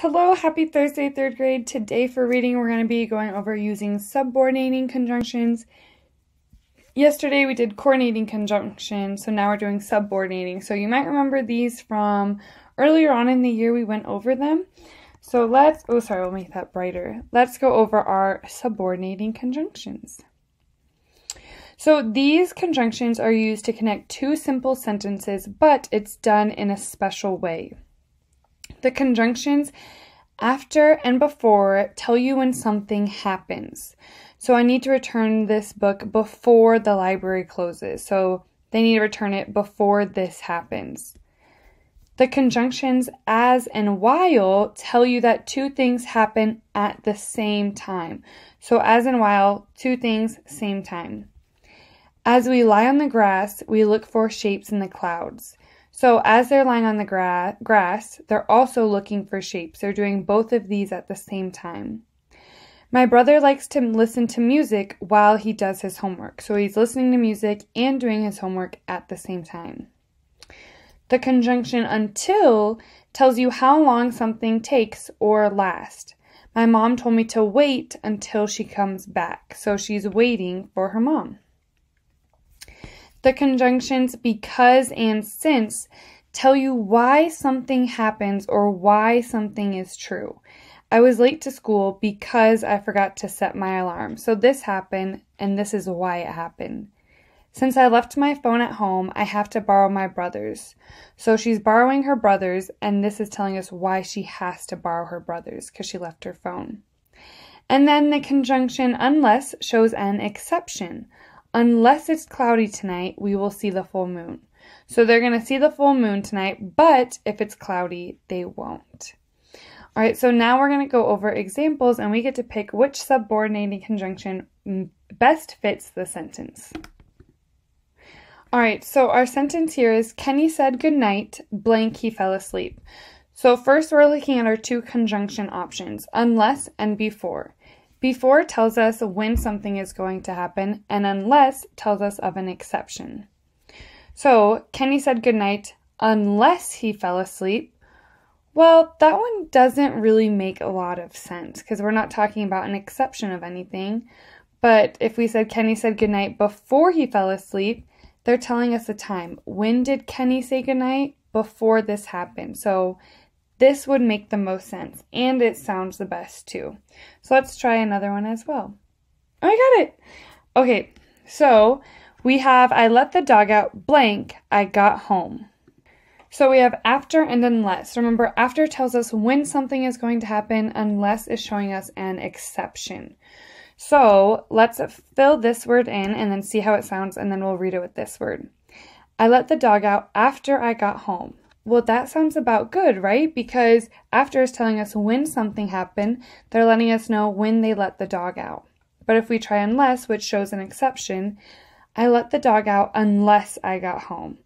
Hello, happy Thursday, third grade. Today for reading, we're going to be going over using subordinating conjunctions. Yesterday we did coordinating conjunctions, so now we're doing subordinating. So you might remember these from earlier on in the year we went over them. So let's, oh sorry, we'll make that brighter. Let's go over our subordinating conjunctions. So these conjunctions are used to connect two simple sentences, but it's done in a special way. The conjunctions after and before tell you when something happens. So I need to return this book before the library closes. So they need to return it before this happens. The conjunctions as and while tell you that two things happen at the same time. So as and while, two things, same time. As we lie on the grass, we look for shapes in the clouds. So as they're lying on the gra- grass, they're also looking for shapes. They're doing both of these at the same time. My brother likes to listen to music while he does his homework. So he's listening to music and doing his homework at the same time. The conjunction until tells you how long something takes or lasts. My mom told me to wait until she comes back. So she's waiting for her mom. The conjunctions because and since tell you why something happens or why something is true. I was late to school because I forgot to set my alarm. So this happened, and this is why it happened. Since I left my phone at home, I have to borrow my brother's. So she's borrowing her brother's, and this is telling us why she has to borrow her brother's because she left her phone. And then the conjunction unless shows an exception. Unless it's cloudy tonight, we will see the full moon. So they're going to see the full moon tonight, but if it's cloudy, they won't. All right, so now we're going to go over examples and we get to pick which subordinating conjunction best fits the sentence. All right, so our sentence here is Kenny said good night, blank, he fell asleep. So first we're looking at our two conjunction options, unless and before. Before tells us when something is going to happen, and unless tells us of an exception. So, Kenny said goodnight unless he fell asleep. Well, that one doesn't really make a lot of sense because we're not talking about an exception of anything. But if we said Kenny said goodnight before he fell asleep, they're telling us the time. When did Kenny say goodnight? Before this happened. So this would make the most sense, and it sounds the best too. So let's try another one as well. Oh, I got it! Okay, so we have I let the dog out blank, I got home. So we have after and unless. Remember, after tells us when something is going to happen, unless is showing us an exception. So let's fill this word in and then see how it sounds, and then we'll read it with this word. I let the dog out after I got home. Well, that sounds about good, right? Because after is telling us when something happened, they're letting us know when they let the dog out. But if we try unless, which shows an exception, I let the dog out unless I got home.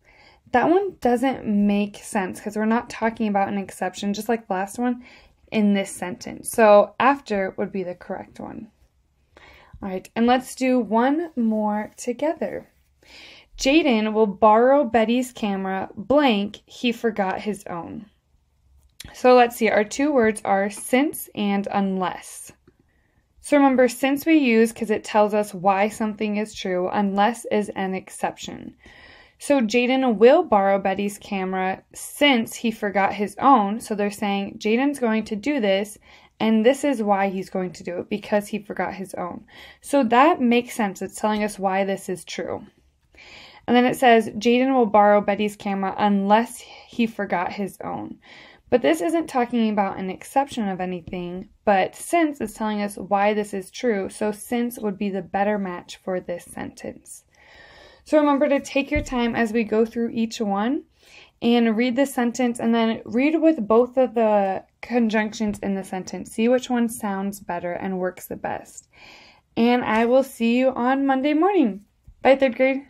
That one doesn't make sense because we're not talking about an exception, just like the last one in this sentence. So after would be the correct one. All right, and let's do one more together. Jaden will borrow Betty's camera, blank, he forgot his own. So let's see, our two words are since and unless. So remember, since we use because it tells us why something is true, unless is an exception. So Jaden will borrow Betty's camera since he forgot his own. So they're saying Jaden's going to do this, and this is why he's going to do it because he forgot his own. So that makes sense. It's telling us why this is true. And then it says Jaden will borrow Betty's camera unless he forgot his own. But this isn't talking about an exception of anything, but since is telling us why this is true, so since would be the better match for this sentence. So remember to take your time as we go through each one and read the sentence and then read with both of the conjunctions in the sentence. See which one sounds better and works the best. And I will see you on Monday morning. Bye, third grade.